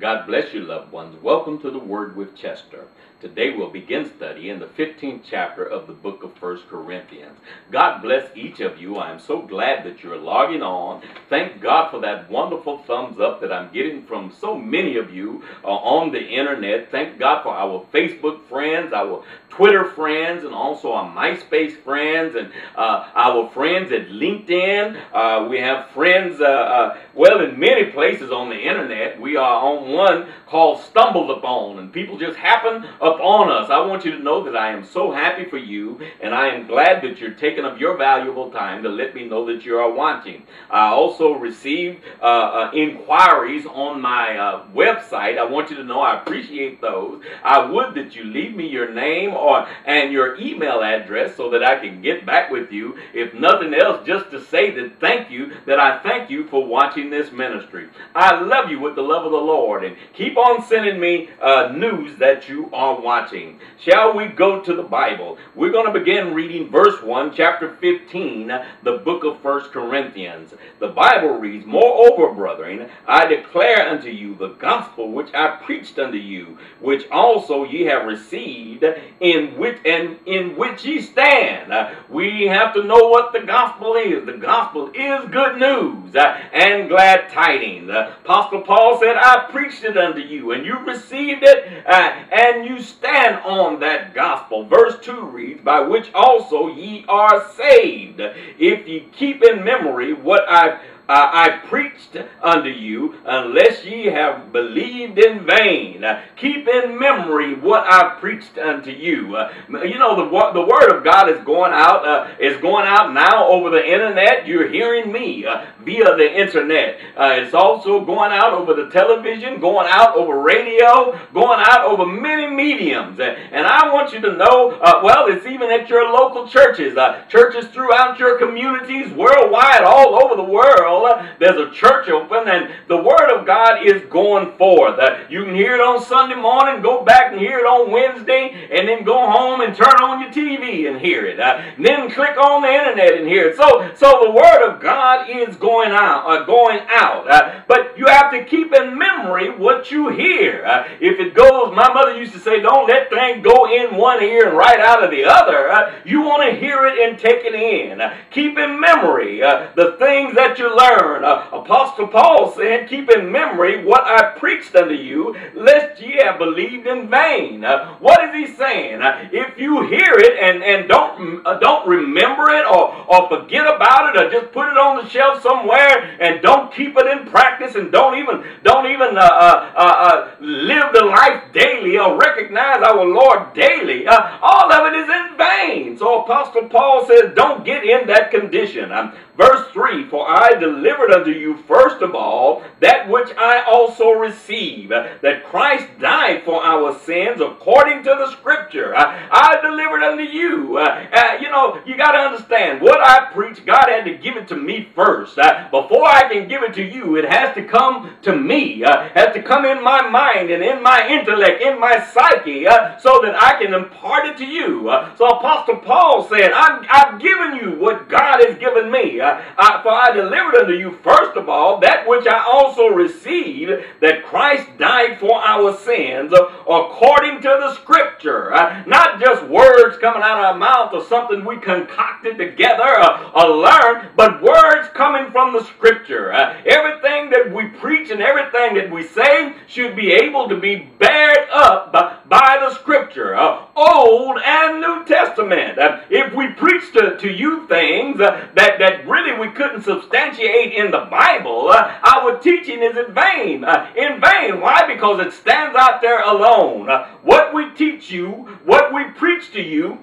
God bless you, loved ones. Welcome to the Word with Chester. Today we'll begin study in the 15th chapter of the book of 1 Corinthians. God bless each of you. I'm so glad that you're logging on. Thank God for that wonderful thumbs up that I'm getting from so many of you uh, on the internet. Thank God for our Facebook friends, our Twitter friends, and also our MySpace friends, and uh, our friends at LinkedIn. Uh, we have friends, uh, uh, well, in many places on the internet. We are on one called Stumbled Upon, and people just happen upon us. I want you to know that I am so happy for you, and I am glad that you're taking up your valuable time to let me know that you are watching. I also received uh, uh, inquiries on my uh, website. I want you to know I appreciate those. I would that you leave me your name or and your email address so that I can get back with you. If nothing else, just to say that thank you, that I thank you for watching this ministry. I love you with the love of the Lord, and keep on sending me uh, news that you are watching. Shall we go to the Bible? We're going to begin reading verse 1, chapter 15, the book of First Corinthians. The Bible reads, Moreover, brethren, I declare unto you the gospel which I preached unto you, which also ye have received, in which and in which ye stand. We have to know what the gospel is. The gospel is good news uh, and glad tidings. Apostle Paul said, I preached it unto you, and you received it, uh, and you stand on that gospel. Verse 2 reads, By which also ye are saved, if ye keep in memory what I've uh, I preached unto you, unless ye have believed in vain. Keep in memory what I preached unto you. Uh, you know the the word of God is going out uh, is going out now over the internet. You're hearing me uh, via the internet. Uh, it's also going out over the television, going out over radio, going out over many mediums. And I want you to know, well, it's even at your local churches, churches throughout your communities, worldwide, all over the world there's a church open and the Word of God is going forth. Uh, you can hear it on Sunday morning, go back and hear it on Wednesday, and then go home and turn on your TV and hear it. Uh, then click on the internet and hear it. So, so the Word of God is going out, uh, going out. Uh, but you have to keep in memory what you hear. Uh, if it goes, my mother used to say, don't let things go in one ear and right out of the other. Uh, you want to hear it and take it in. keep in memory the things that you learn Uh, Apostle Paul said, Keep in memory what I preached unto you, lest ye have believed in vain. Uh, what is he saying? Uh, if you hear it and, and don't, uh, don't remember it or, or forget about it or just put it on the shelf somewhere and don't keep it in practice and don't even, don't even uh, uh, live the life daily or recognize our Lord daily, all of it is in vain. So Apostle Paul says, Don't get in that condition. Verse 3 For I deliver delivered unto you first of all that which I also received, that Christ died for our sins according to the scripture. I, I delivered unto you. Uh, uh, you know, you got to understand what I preach, God had to give it to me first. Uh, before I can give it to you, it has to come to me, uh, has to come in my mind and in my intellect, in my psyche, uh, so that I can impart it to you. Uh, so Apostle Paul said, i have given you what God has given me. I, for I delivered unto you, first of all, that which I also received, that Christ died for our sins according to the scripture. Uh, not just words coming out of our mouth or something we concocted together uh, or learned, but words coming from the scripture. Uh, everything that we preach and everything that we say should be able to be bared up by, the scripture, Old and New Testament. If we preach to, to you things that, that really we couldn't substantiate in the Bible, uh, our teaching is in vain. Uh, in vain. Why? Because it stands out there alone. Uh, what we teach you, what we preach to you,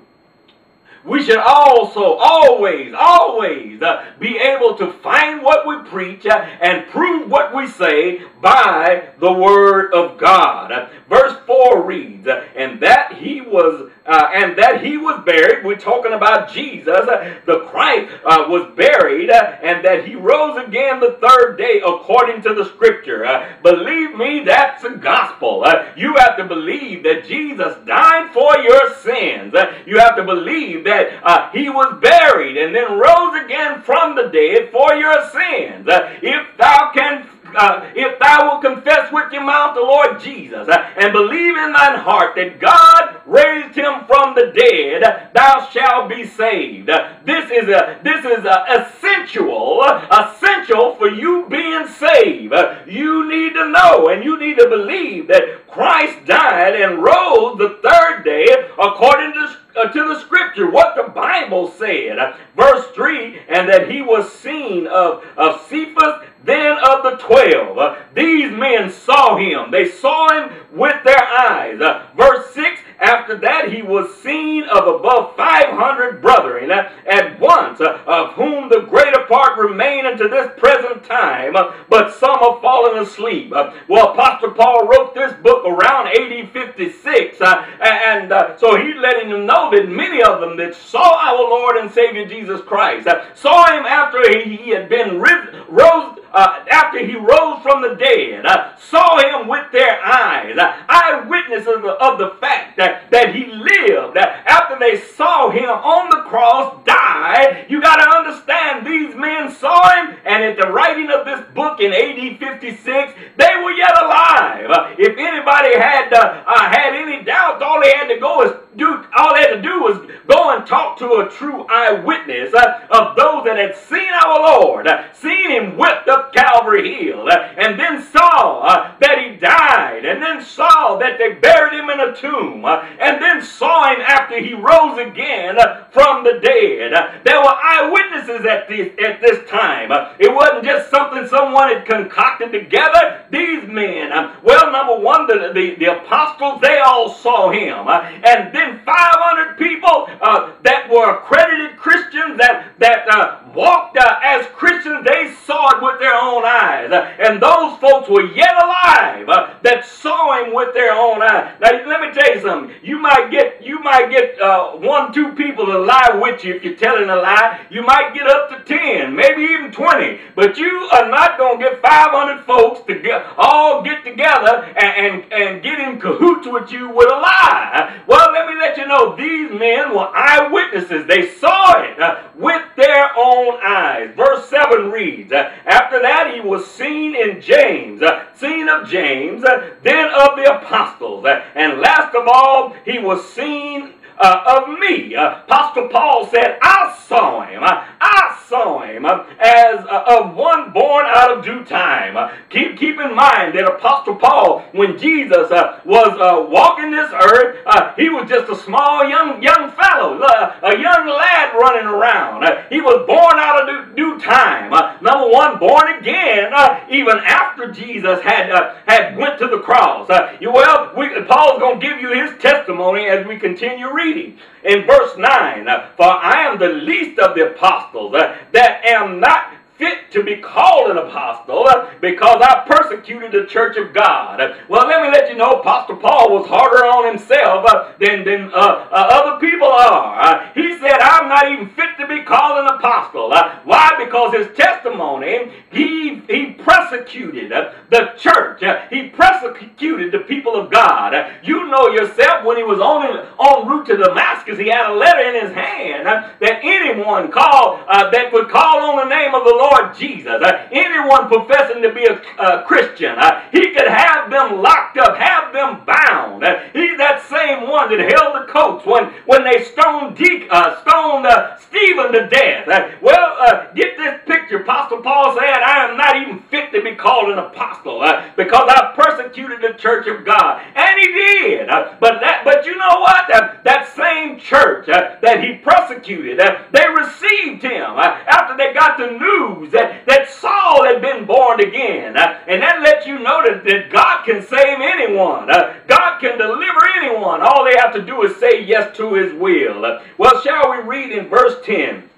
we should also always, always uh, be able to find what we preach uh, and prove what we say by the Word of God. Uh, verse 4 reads, And that he was uh, and that he was buried. We're talking about Jesus. Uh, the Christ uh, was buried, uh, and that he rose again the third day according to the scripture. Uh, believe me, that's the gospel. Uh, you have to believe that Jesus died for your sins. you have to believe that he was buried and then rose again from the dead for your sins. if thou can uh, if thou wilt confess with your mouth the Lord Jesus uh, and believe in thine heart that God raised him from the dead, thou shalt be saved. This is a this is a essential essential for you being saved. You need to know and you need to believe that Christ died and rose the third day according to uh, to the scripture, what the Bible said. Verse 3 and that he was seen of, of Cephas, then of the twelve. Uh, these men saw him, they saw him with their eyes. Uh, verse 6 after that, he was seen of above 500 brethren uh, at once, uh, of whom the greater part remain unto this present time, uh, but some have fallen asleep. Well, Apostle Paul wrote this book around AD 56, and so he's letting them know that many of them that saw our Lord and Savior Jesus Christ saw him after he had been rose uh, after he rose from the dead, uh, saw him with their eyes, uh, eyewitnesses of the, of the fact that, that he lived. after they saw him on the cross die, you got to understand these men saw him, and at the writing of this book in AD 56, they were yet alive. If anybody had uh, uh, had any doubts, all they had to go is do. All they had to do was go and talk to a true eyewitness uh, of those that had seen our Lord, uh, seen him whipped up Calvary Hill, uh, and then saw uh, that he died, and then saw that they buried him in a tomb, uh, and then saw him after he rose again uh, from the dead. There were eyewitnesses at this, at this time. It wasn't just something someone had concocted together. These men, well, number one, the, the, the apostles, they all saw him. And then 500 people uh, that were accredited Christians that, that uh, walked uh, as Christians, they saw it with their own eyes. And those folks were yet alive uh, that saw him with their own eyes. Now, let me tell you something. You might get you might get uh, one, two people to lie with you if you're telling a lie. You might get up to 10, maybe even 20. But you are not going to get 500 folks to get, all get together and, and, and get in cahoots with you with a lie. Well, let me let you know, these men were eyewitnesses. They saw it uh, with their own eyes. Verse 7 reads, uh, After that he was seen in James, uh, seen of James, uh, then of the apostles, uh, and last of all he was seen uh, of me. Uh, Apostle Paul said, I saw him. Uh, I saw him uh, as uh, of one born out of due time. Uh, keep, keep in mind that Apostle Paul, when Jesus uh, was uh, walking this earth, uh, he was just a small young young fellow, a young lad running around. he was born out of due, time. number one, born again, even after Jesus had had went to the cross. well, we, Paul's going to give you his testimony as we continue reading in verse 9 For I am the least of the apostles uh, that am not fit to be called an apostle uh, because I persecuted the church of God. Well, let me let you know, Apostle Paul was harder on himself uh, than, than uh, uh, other people are. He said, I'm not even fit to be called an apostle. Uh, why? Because his testimony, he, he persecuted the church. he persecuted the people of God. you know yourself, when he was on, en route to Damascus, he had a letter in his hand that anyone called, that would call on the name of the Lord Jesus, uh, anyone professing to be a, Christian, uh, he could have them locked up, have them bound. Uh, he's that same one that held the coats when, when they stoned, De- uh, stoned uh, Stephen to death. Uh, well, get this picture. Apostle Paul said, I am not even fit to be called an apostle because I persecuted the church of God. And he did. but, that, but you know what? that same church that he persecuted, they received him after they got the news that, that Saul had been born again. Uh, and that lets you know that, that God can save anyone. Uh, God can deliver anyone. All they have to do is say yes to his will. Uh, well, shall we read in verse 10?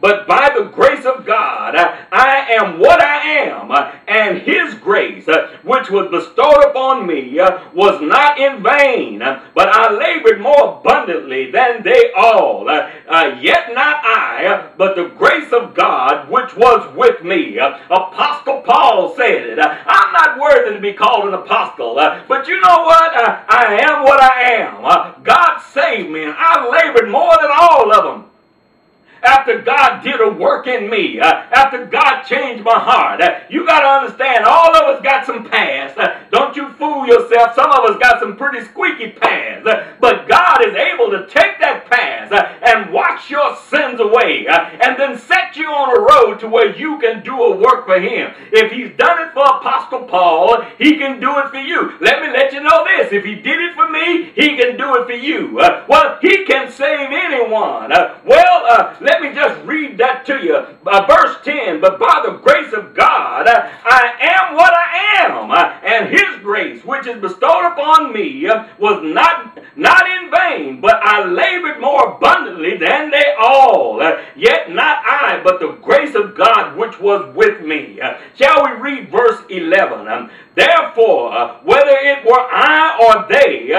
But by the grace of God, I am what I am, and His grace, uh, which was bestowed upon me, uh, was not in vain, uh, but I labored more abundantly than they all. Yet not I, but the grace of God, which was with me. Apostle Paul said it. I'm not worthy to be called an apostle, but you know what? I am what I am. God saved me, and I labored more than all of them. After God did a work in me, uh, after God changed my heart. Uh, you got to understand, all of us got some past. Uh, don't you fool yourself. Some of us got some pretty squeaky past. Uh, but God is able to take that past uh, and wash your sins away uh, and then set you on a road to where you can do a work for Him. If He's done it for Apostle Paul, He can do it for you. Let me let you know this. If He did it for me, He can do it for you. Well, He can save anyone. Well, uh, let me just read that to you. Uh, verse 10 But by the grace of God, I am what I am, and His grace, which is bestowed upon me, was not, not in vain, but I labored more abundantly than they all. Yet not I, but the grace of God which was with me. Shall we read verse 11? Um, Therefore, whether it were I or they,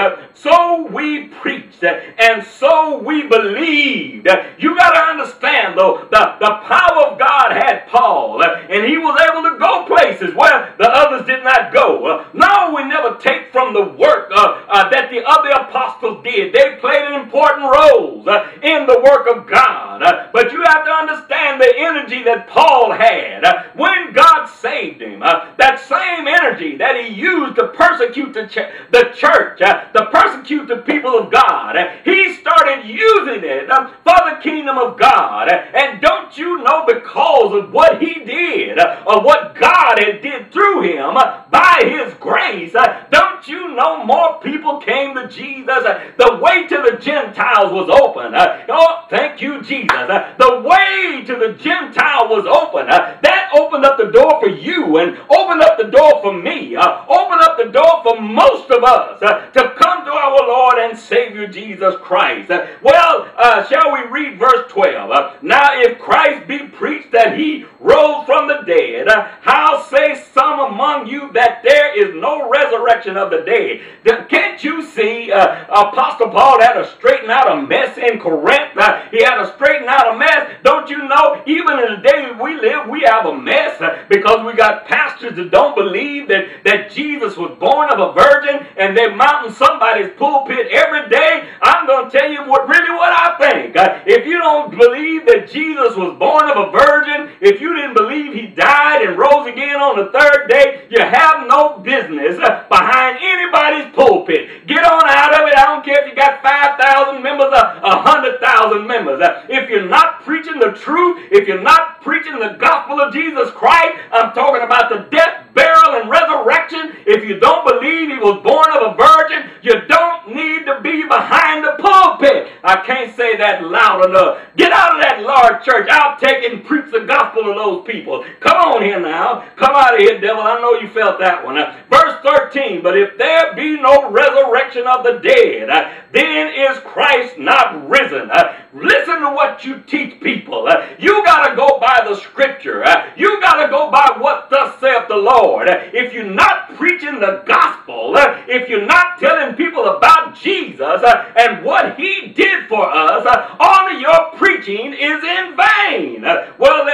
so we preached uh, and so we believed. Uh, you got to understand, though, the, the power of God had Paul, uh, and he was able to go places where the others did not go. Uh, no, we never take from the work that the other apostles did. They played an important roles in the work of God. but you have to understand the energy that Paul had when God saved him. that same energy that he used to persecute the, ch- the church, uh, to persecute the people of God. He started using it uh, for the kingdom of God. And don't you know because of what he did, or what God had did through him by his grace, don't you know more people came to Jesus? the way to the Gentiles was open. oh, thank you, Jesus. the way to the Gentile was open. that opened up the door for you and opened up the door for me uh, open up the door for most of us uh, to come to our Lord and Savior Jesus Christ. Uh, well, uh, shall we read verse 12? Uh, now, if Christ be preached that he rose from the dead, uh, how say some among you that there is no resurrection of the dead? Can't you see uh, Apostle Paul had to straighten out a mess in Corinth? Uh, he had to straighten out a mess. Don't you know, even in the day we live, we have a mess uh, because we got pastors that don't believe that that Jesus was born of a virgin and they're mounting somebody's pulpit every day, I'm going to tell you what really what I think. Uh, if you don't believe that Jesus was born of a virgin, if you didn't believe he died and rose again on the third day, you have no business behind anybody's pulpit. Get on out of it. I don't care if you got 5,000 members or 100,000 members. If you're not preaching the truth, if you're not preaching the gospel of Jesus Christ, I'm talking about the death, burial, and resurrection if you don't believe he was born of a virgin, you don't need to be behind the pulpit. I can't say that loud enough. Get out of that large church. I'll take and preach the gospel to those people. Come on here now. Come out of here, devil. I know you felt that one. verse 13, but if there be no resurrection of the dead, then is Christ not risen. Listen to what you teach people. you got to go by the scripture. you got to go by what thus saith the Lord. if you're not preaching the gospel, uh, if you're not telling people about Jesus uh, and what he did for us, uh, all of your preaching is in vain. Well,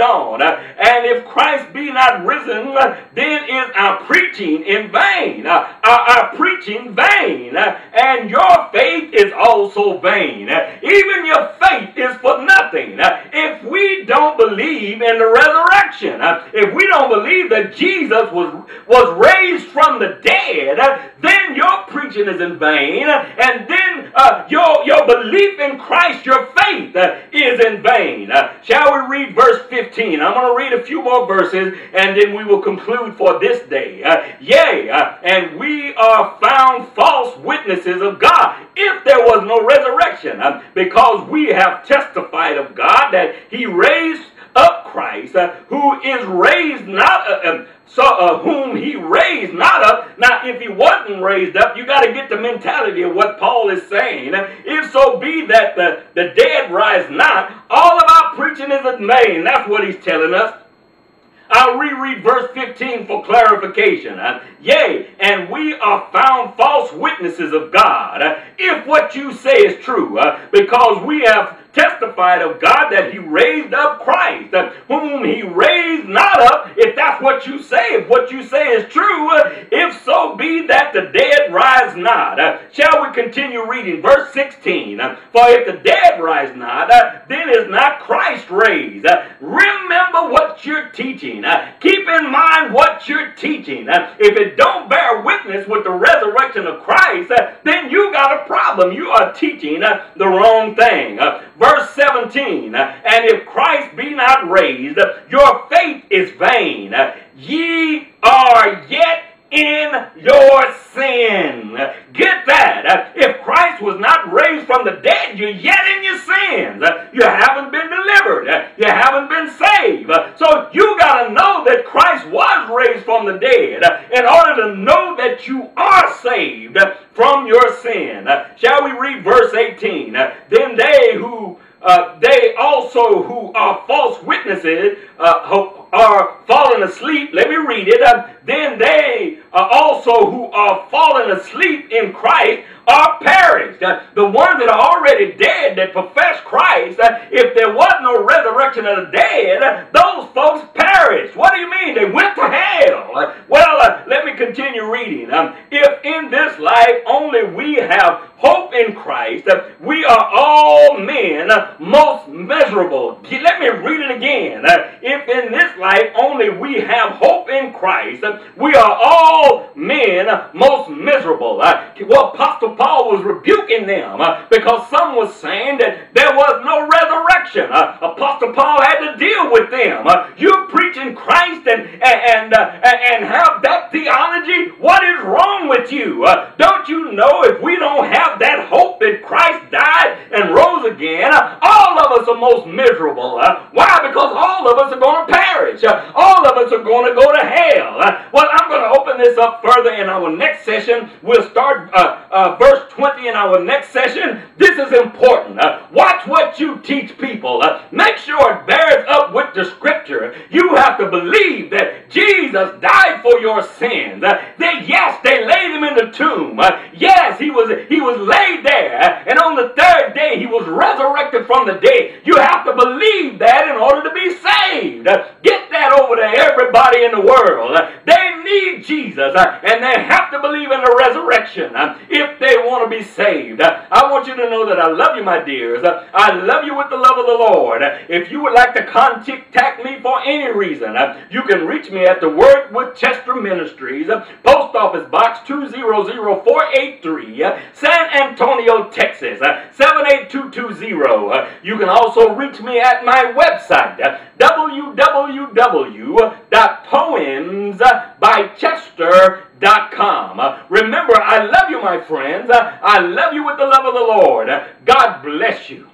on. And if Christ be not risen, then is our preaching in vain. Our, our preaching vain. And your faith is also vain. Even your faith is for nothing. If we don't believe in the resurrection, if we don't believe that Jesus was, was raised from the dead, then your preaching is in vain, and then uh, your, your belief in Christ, your faith, uh, is in vain. Uh, shall we read verse 15? I'm going to read a few more verses, and then we will conclude for this day. Uh, yea, uh, and we are found false witnesses of God if there was no resurrection, uh, because we have testified of God that He raised up Christ, uh, who is raised not uh, um, so uh, whom he raised not up. Now, if he wasn't raised up, you got to get the mentality of what Paul is saying. If so be that the, the dead rise not, all of our preaching is in vain. That's what he's telling us. I'll reread verse 15 for clarification. Uh, Yea, and we are found false witnesses of God, uh, if what you say is true, uh, because we have testified of God that he raised up Christ, whom he raised not up, if that's what you say. If what you say is true, if so be that the dead rise not. Shall we continue reading? Verse 16. Uh, For if the dead rise not, then is not Christ raised. Remember what you're teaching. Keep in mind what you're teaching. If it don't bear witness with the resurrection of Christ, then you got a problem. You are teaching the wrong thing. Verse 17. uh, And if Christ be not raised, your faith is vain. Ye are yet in your sin. Get that. If Christ was not raised from the dead, you're yet in your sins. You haven't been delivered. You haven't been saved. So you got to know that Christ was raised from the dead in order to know that you are saved from your sin. Shall we read verse 18? Uh, Then they who uh, they also who are false witnesses uh, are fallen asleep. Let me read it. Uh, then they uh, also who are fallen asleep in Christ are perished. Uh, the ones that are already dead that profess Christ, uh, if there was no resurrection of the dead, uh, those folks perished. What do you mean? They went to hell. Uh, well, uh, let me continue reading. Um, if in this life only we have hope in Christ, uh, we are all men most miserable. Let me read it again. If in this life only we have hope in Christ, we are all men most miserable. Well, Apostle Paul was rebuking them uh, because some was saying that there was no resurrection. Uh, Apostle Paul had to deal with them. Uh, you're preaching Christ and and and, uh, and have that theology. What is wrong with you? Uh, don't you know if we don't have that hope that Christ died and rose again, uh, all of us are most miserable. Why? Because all of us are going to perish. All of us are going to go to hell. Well, I'm going to open this up further in our next session. We'll start uh, verse 20 in our next session. This is important. Uh, watch what you teach people. Uh, make sure it bears up with the scripture. You have to believe that Jesus died for your sins. Uh, that yes, they laid him in the tomb. Yes, he was he was laid there, and on the third day he was resurrected from the dead. You have to believe that in order to be saved. Get that over to everybody in the world. They need Jesus, and they have to believe in the resurrection if they want to be saved. I want you to know that I love you, my dears. I love you with the love of the Lord. If you would like to contact me for any reason, you can reach me at the Word with Chester Ministries, Post Office Box 200483, uh, San Antonio, Texas, uh, 78220. Uh, you can also reach me at my website, uh, www.poemsbychester.com. Uh, remember, I love you, my friends. Uh, I love you with the love of the Lord. Uh, God bless you.